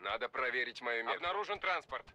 Надо проверить мою метку. Обнаружен транспорт.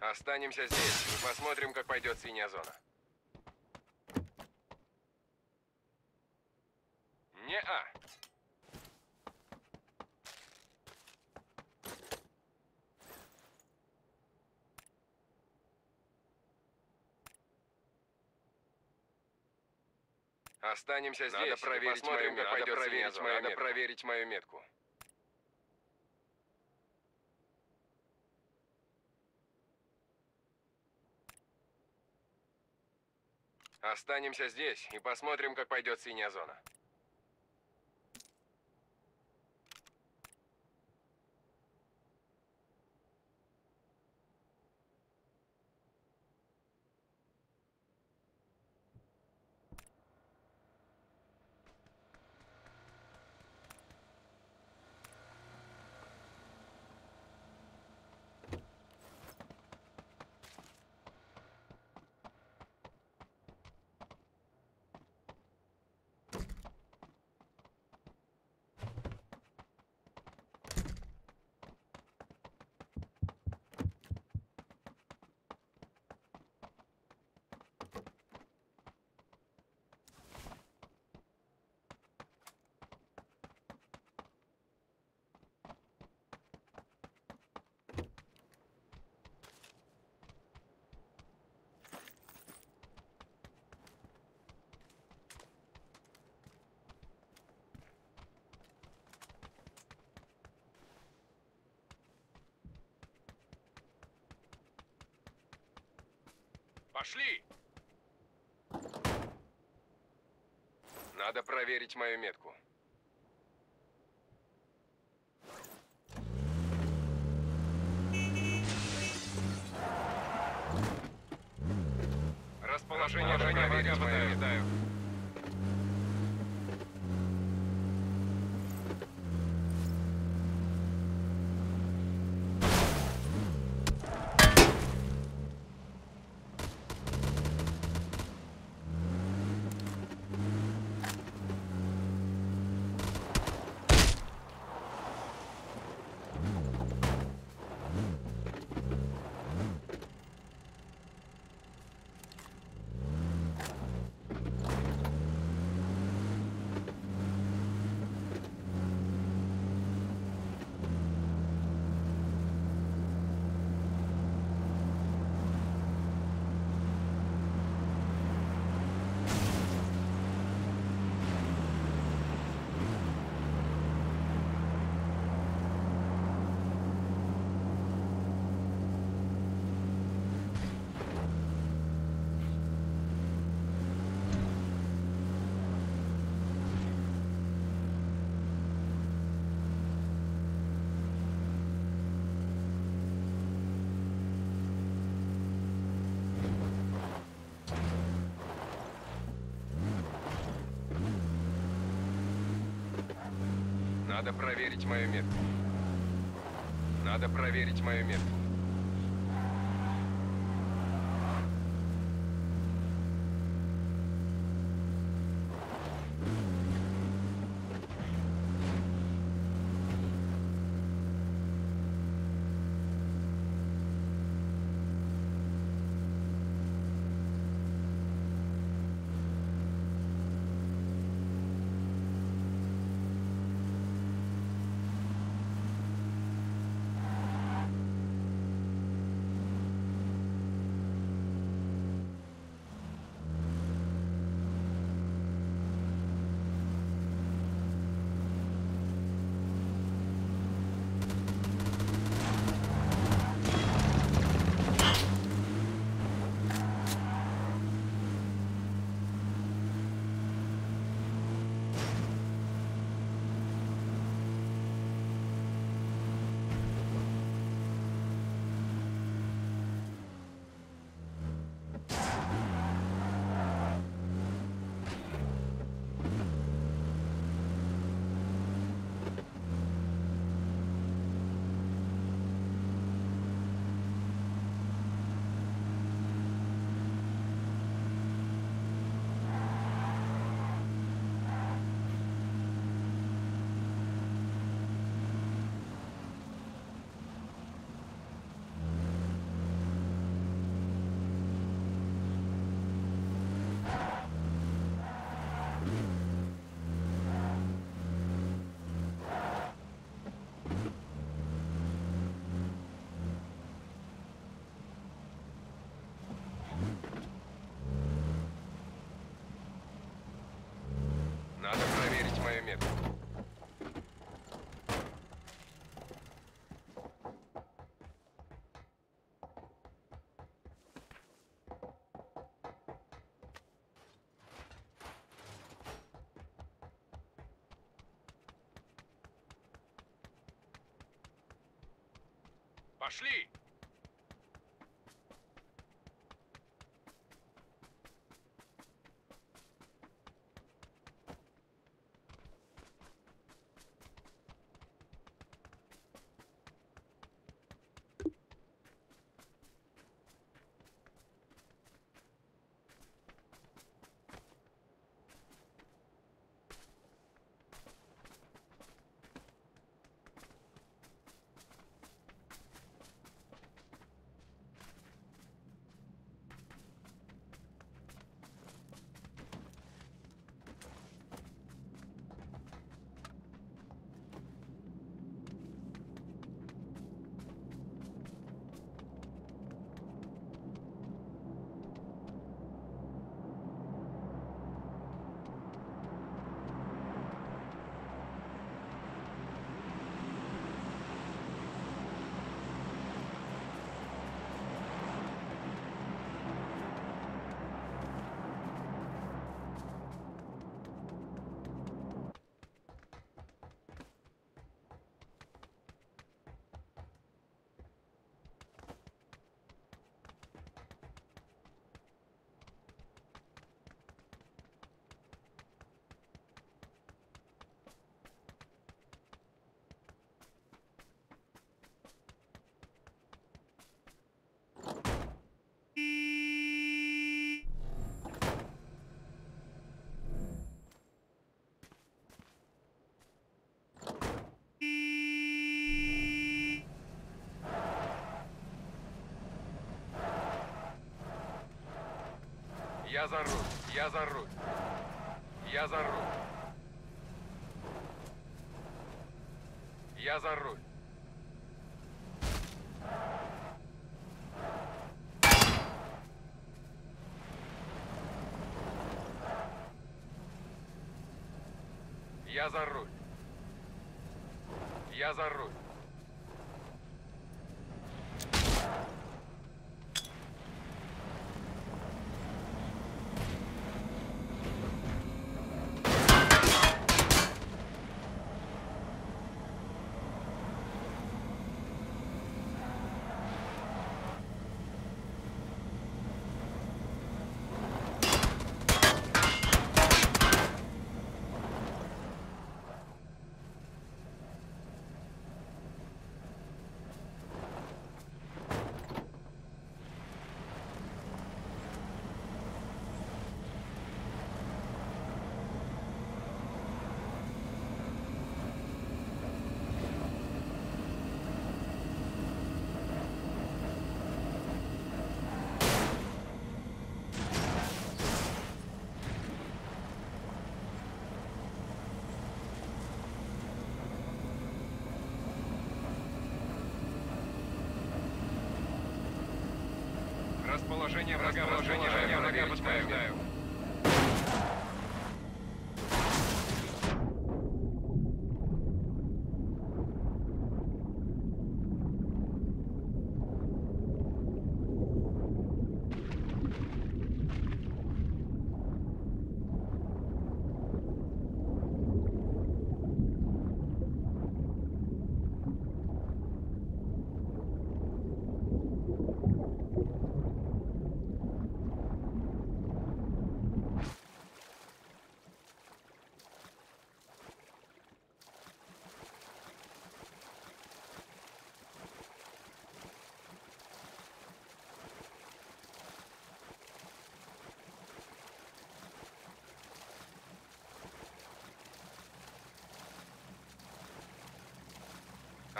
Останемся здесь и посмотрим, как пойдет синяя зона. Не-а. Останемся надо здесь. Проверить посмотрим, мою, как надо пойдет проверить мою, надо проверить мою метку. Останемся здесь и посмотрим, как пойдет синяя зона. Пошли! Надо проверить мою метку. Расположение врага проверить мою Надо проверить мою метку. Надо проверить мою метку. Пошли! Я за руль, я за руль. Я за руль. Я за руль. Я за руль. Я за руль. Расположение врага, расположение врага подтверждаю.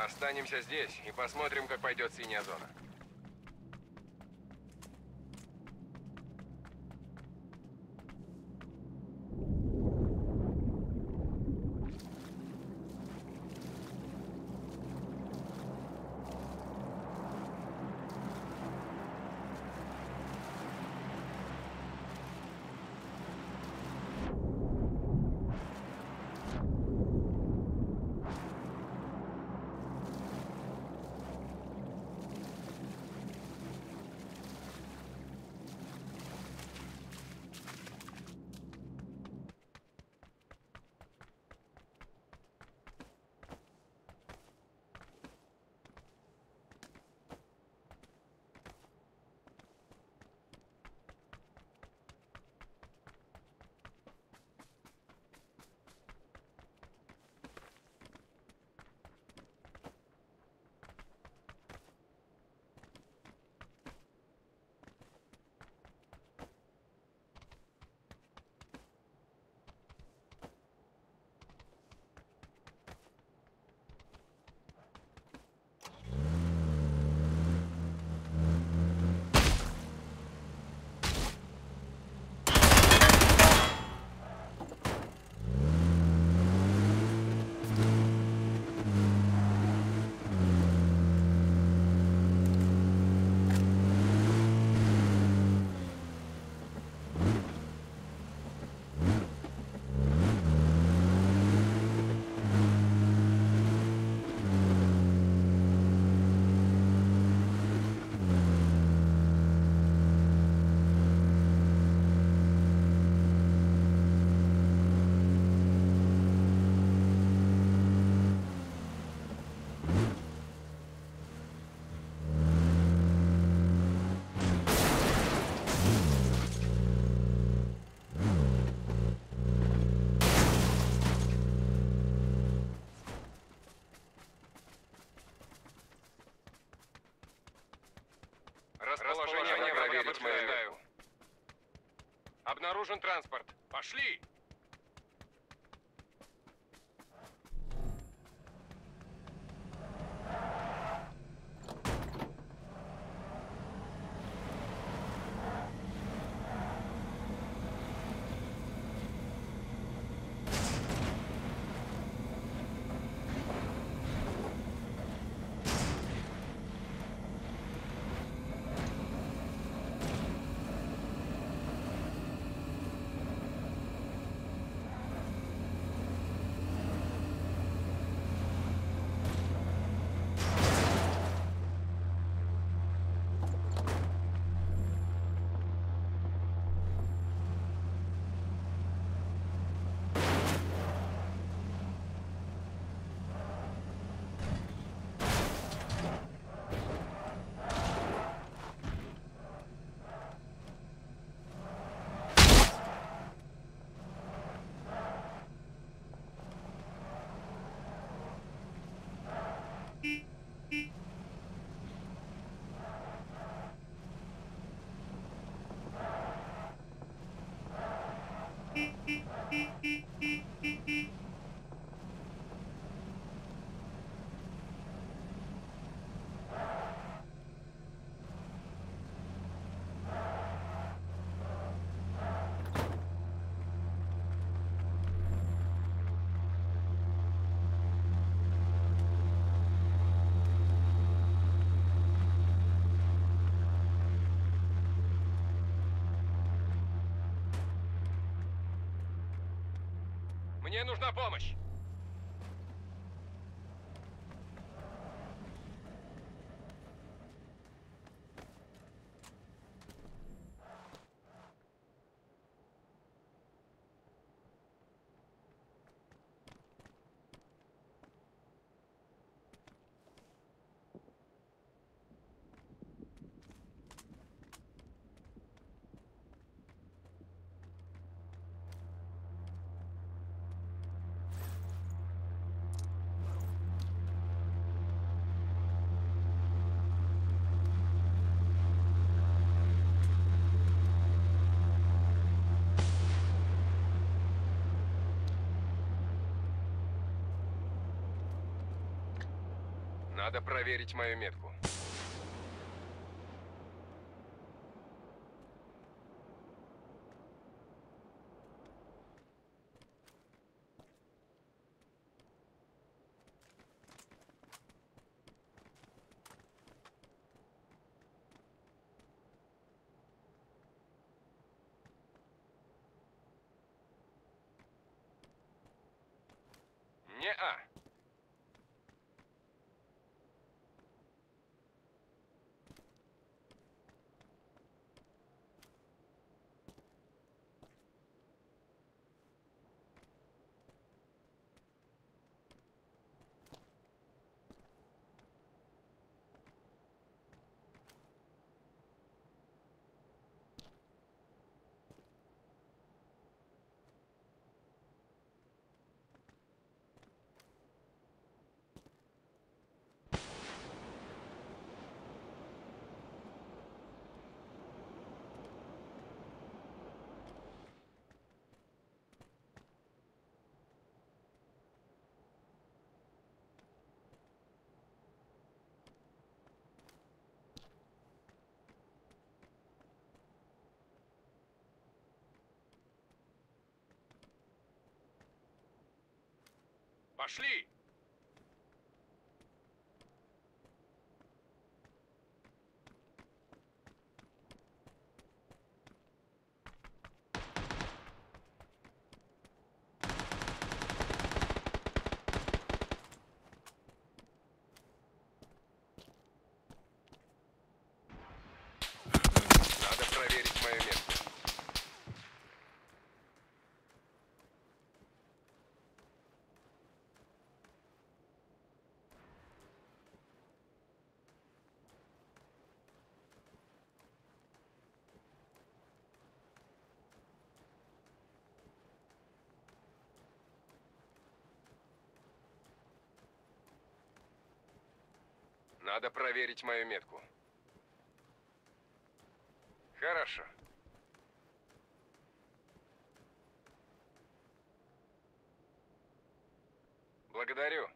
Останемся здесь и посмотрим, как пойдет синяя зона. Обнаружен транспорт. Пошли! Мне нужна помощь! Надо проверить мою метку. Не-а. Пошли! Надо проверить мою метку. Хорошо. Благодарю.